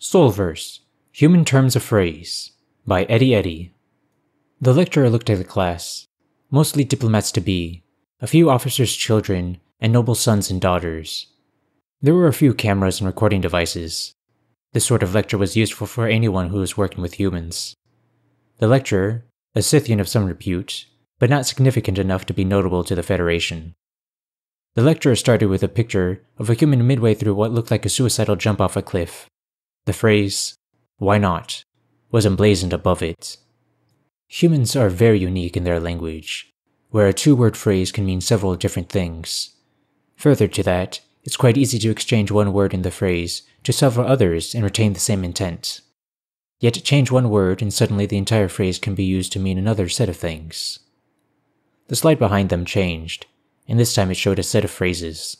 Solverse Human Terms of Phrase by Eddie Eddy. The lecturer looked at the class, mostly diplomats to be, a few officers' children, and noble sons and daughters. There were a few cameras and recording devices. This sort of lecture was useful for anyone who was working with humans. The lecturer, a Scythian of some repute, but not significant enough to be notable to the Federation. The lecturer started with a picture of a human midway through what looked like a suicidal jump off a cliff. The phrase, why not, was emblazoned above it. Humans are very unique in their language, where a two word phrase can mean several different things. Further to that, it's quite easy to exchange one word in the phrase to several others and retain the same intent. Yet change one word and suddenly the entire phrase can be used to mean another set of things. The slide behind them changed, and this time it showed a set of phrases.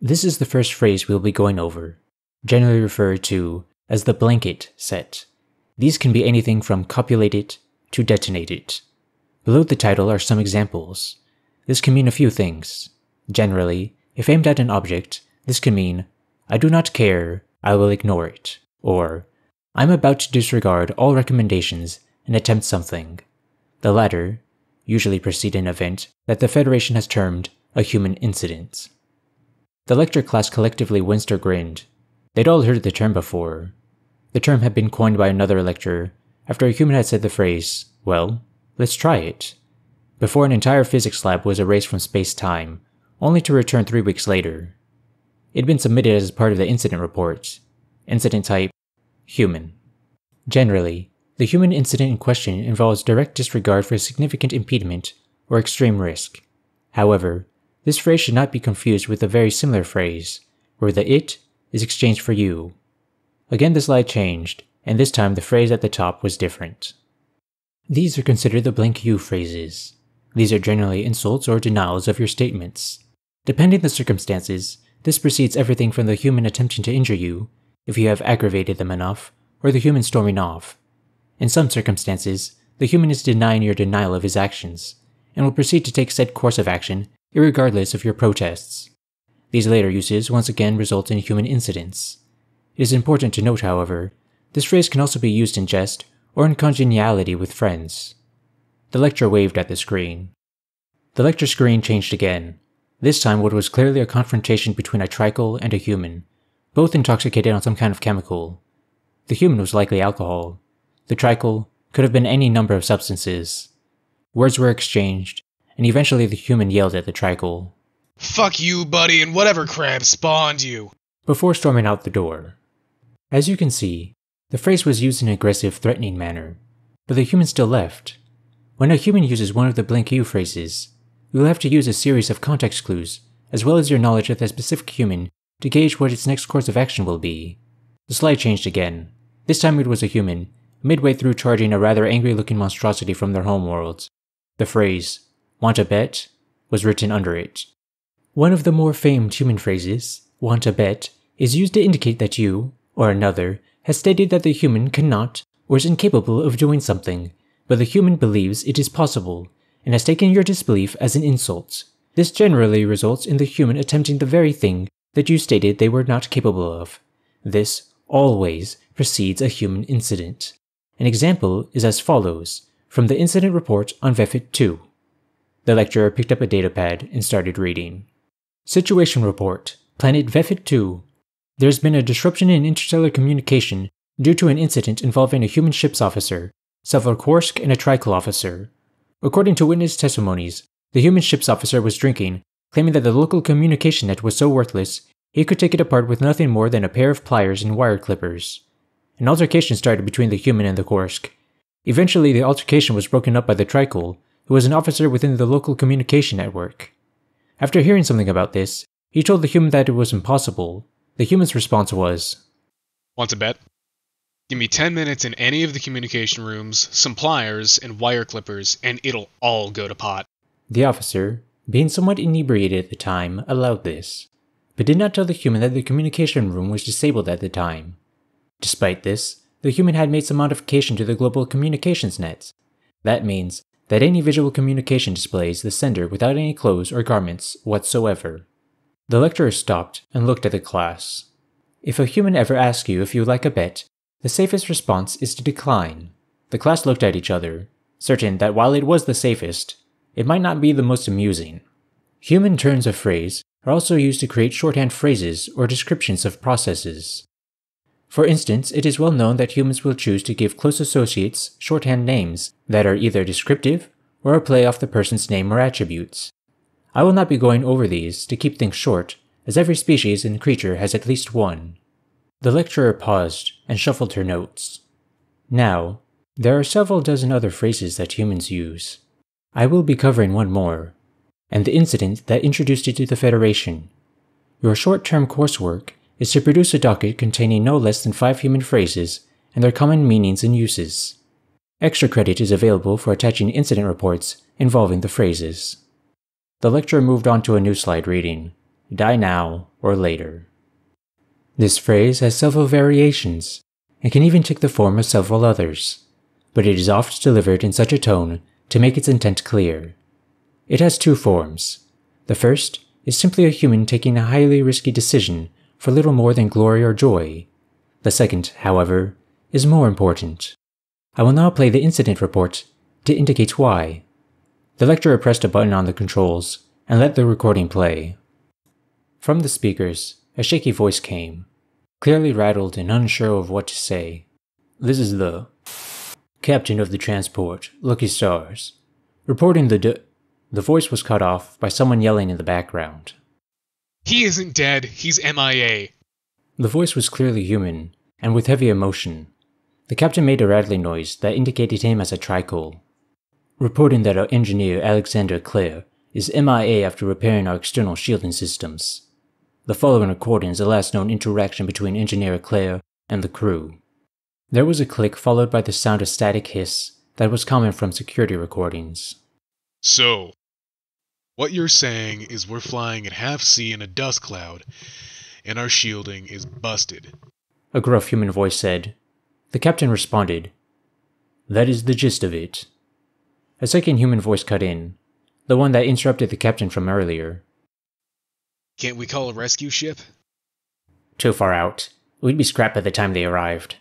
This is the first phrase we'll be going over generally referred to as the blanket set. These can be anything from copulated to detonated. Below the title are some examples. This can mean a few things. Generally, if aimed at an object, this can mean, I do not care, I will ignore it, or I'm about to disregard all recommendations and attempt something. The latter usually precede an event that the Federation has termed a human incident. The lecture class collectively winced or grinned They'd all heard the term before. The term had been coined by another lecturer after a human had said the phrase, well, let's try it, before an entire physics lab was erased from space time, only to return three weeks later. It'd been submitted as part of the incident report. Incident type Human. Generally, the human incident in question involves direct disregard for a significant impediment or extreme risk. However, this phrase should not be confused with a very similar phrase, where the it is exchanged for you. Again, the slide changed, and this time the phrase at the top was different. These are considered the blank you phrases. These are generally insults or denials of your statements. Depending on the circumstances, this precedes everything from the human attempting to injure you, if you have aggravated them enough, or the human storming off. In some circumstances, the human is denying your denial of his actions, and will proceed to take said course of action irregardless of your protests. These later uses once again result in human incidents. It is important to note, however, this phrase can also be used in jest or in congeniality with friends. The lecturer waved at the screen. The lecture screen changed again. This time, what was clearly a confrontation between a tricle and a human, both intoxicated on some kind of chemical. The human was likely alcohol. The tricle could have been any number of substances. Words were exchanged, and eventually the human yelled at the tricle. Fuck you, buddy, and whatever crab spawned you. Before storming out the door. As you can see, the phrase was used in an aggressive, threatening manner, but the human still left. When a human uses one of the blank you phrases, you will have to use a series of context clues, as well as your knowledge of that specific human, to gauge what its next course of action will be. The slide changed again. This time it was a human, midway through charging a rather angry looking monstrosity from their homeworld. The phrase, want a bet, was written under it. One of the more famed human phrases, want a bet, is used to indicate that you, or another, has stated that the human cannot or is incapable of doing something, but the human believes it is possible, and has taken your disbelief as an insult. This generally results in the human attempting the very thing that you stated they were not capable of. This always precedes a human incident. An example is as follows from the incident report on Vefit 2. The lecturer picked up a datapad and started reading. Situation Report Planet Vefit 2. There's been a disruption in interstellar communication due to an incident involving a human ship's officer, several Korsk, and a Tricle officer. According to witness testimonies, the human ship's officer was drinking, claiming that the local communication net was so worthless he could take it apart with nothing more than a pair of pliers and wire clippers. An altercation started between the human and the Korsk. Eventually, the altercation was broken up by the Tricle, who was an officer within the local communication network. After hearing something about this, he told the human that it was impossible. The human's response was, Want to bet? Give me 10 minutes in any of the communication rooms, some pliers, and wire clippers, and it'll all go to pot. The officer, being somewhat inebriated at the time, allowed this, but did not tell the human that the communication room was disabled at the time. Despite this, the human had made some modification to the global communications net. That means that any visual communication displays the sender without any clothes or garments whatsoever. The lecturer stopped and looked at the class. If a human ever asks you if you like a bet, the safest response is to decline. The class looked at each other, certain that while it was the safest, it might not be the most amusing. Human turns of phrase are also used to create shorthand phrases or descriptions of processes. For instance, it is well known that humans will choose to give close associates shorthand names that are either descriptive or a play off the person's name or attributes. I will not be going over these to keep things short, as every species and creature has at least one. The lecturer paused and shuffled her notes. Now, there are several dozen other phrases that humans use. I will be covering one more, and the incident that introduced you to the Federation. Your short term coursework is to produce a docket containing no less than five human phrases and their common meanings and uses. Extra credit is available for attaching incident reports involving the phrases. The lecturer moved on to a new slide reading Die now or later. This phrase has several variations and can even take the form of several others, but it is oft delivered in such a tone to make its intent clear. It has two forms. The first is simply a human taking a highly risky decision for little more than glory or joy. The second, however, is more important. I will now play the incident report to indicate why. The lecturer pressed a button on the controls and let the recording play. From the speakers, a shaky voice came, clearly rattled and unsure of what to say. This is the captain of the transport, Lucky Stars, reporting the. D- the voice was cut off by someone yelling in the background. He isn't dead, he's MIA. The voice was clearly human, and with heavy emotion. The captain made a rattling noise that indicated him as a tricle. Reporting that our engineer Alexander Clare is MIA after repairing our external shielding systems. The following recording is the last known interaction between Engineer Clare and the crew. There was a click followed by the sound of static hiss that was common from security recordings. So, what you're saying is we're flying at half C in a dust cloud, and our shielding is busted. A gruff human voice said. The captain responded, That is the gist of it. A second human voice cut in, the one that interrupted the captain from earlier. Can't we call a rescue ship? Too far out. We'd be scrapped by the time they arrived.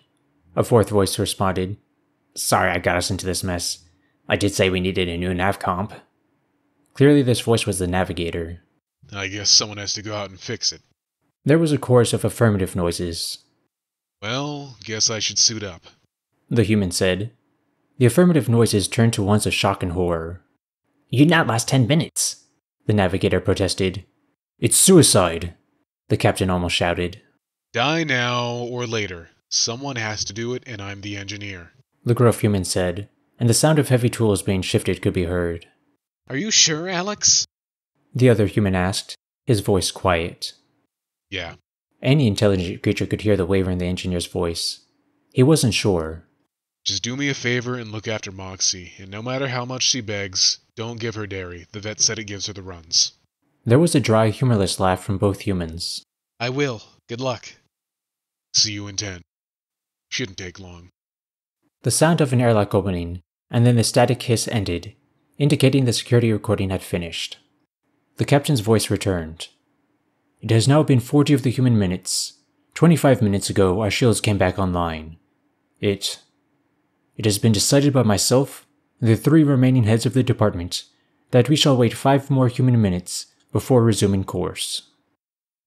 A fourth voice responded, Sorry I got us into this mess. I did say we needed a new nav comp. Clearly, this voice was the navigator. I guess someone has to go out and fix it. There was a chorus of affirmative noises. Well, guess I should suit up. The human said. The affirmative noises turned to ones of shock and horror. You'd not last ten minutes, the navigator protested. It's suicide, the captain almost shouted. Die now or later. Someone has to do it, and I'm the engineer. The gruff human said, and the sound of heavy tools being shifted could be heard. Are you sure, Alex? The other human asked, his voice quiet. Yeah. Any intelligent creature could hear the waver in the engineer's voice. He wasn't sure. Just do me a favor and look after Moxie, and no matter how much she begs, don't give her dairy. The vet said it gives her the runs. There was a dry, humorless laugh from both humans. I will. Good luck. See you in ten. Shouldn't take long. The sound of an airlock opening, and then the static hiss ended, indicating the security recording had finished. The captain's voice returned. It has now been 40 of the human minutes. 25 minutes ago, our shields came back online. It. It has been decided by myself and the three remaining heads of the department that we shall wait five more human minutes before resuming course.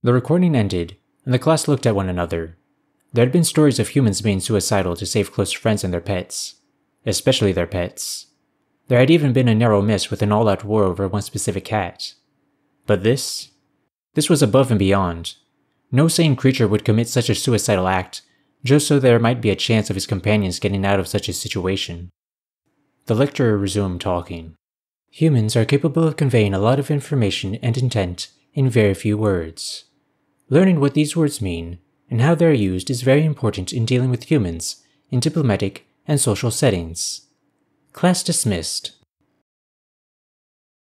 The recording ended, and the class looked at one another. There had been stories of humans being suicidal to save close friends and their pets, especially their pets. There had even been a narrow miss with an all out war over one specific cat. But this? This was above and beyond. No sane creature would commit such a suicidal act just so there might be a chance of his companions getting out of such a situation. The lecturer resumed talking. Humans are capable of conveying a lot of information and intent in very few words. Learning what these words mean and how they are used is very important in dealing with humans in diplomatic and social settings. Class dismissed.